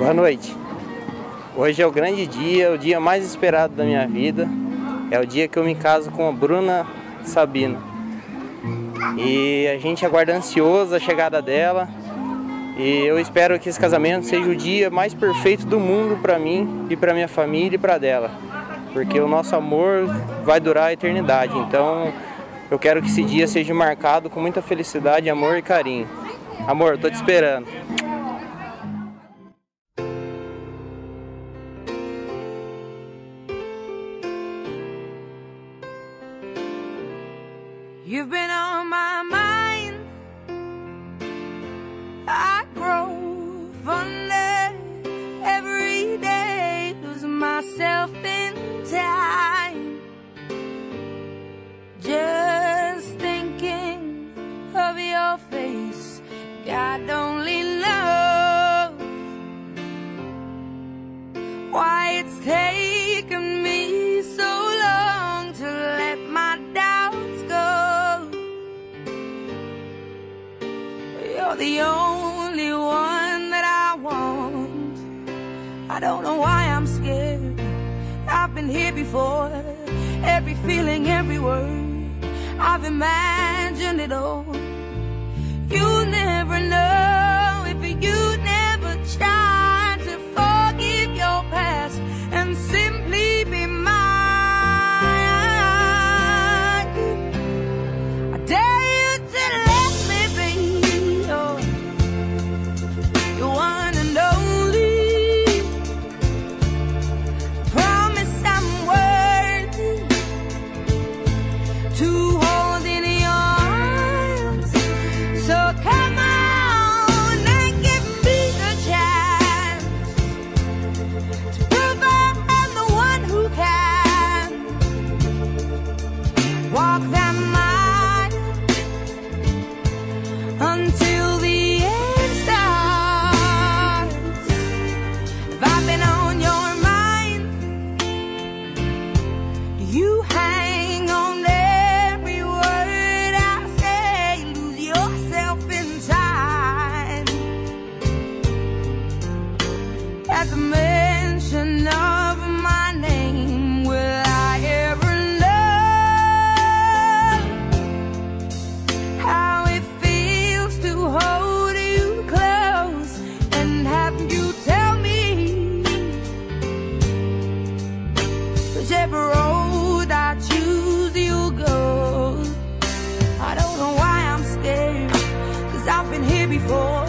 Boa noite. Hoje é o grande dia, o dia mais esperado da minha vida. É o dia que eu me caso com a Bruna Sabino. E a gente aguarda ansioso a chegada dela. E eu espero que esse casamento seja o dia mais perfeito do mundo para mim e para minha família e para dela. Porque o nosso amor vai durar a eternidade. Então, eu quero que esse dia seja marcado com muita felicidade, amor e carinho. Amor, tô te esperando. You've been on my mind. I grow fonder every day, lose myself in time. Just thinking of your face, God only the only one that I want. I don't know why I'm scared. I've been here before. Every feeling, every word. I've imagined it all. You never know to Whichever road I choose, you go. I don't know why I'm scared, cause I've been here before.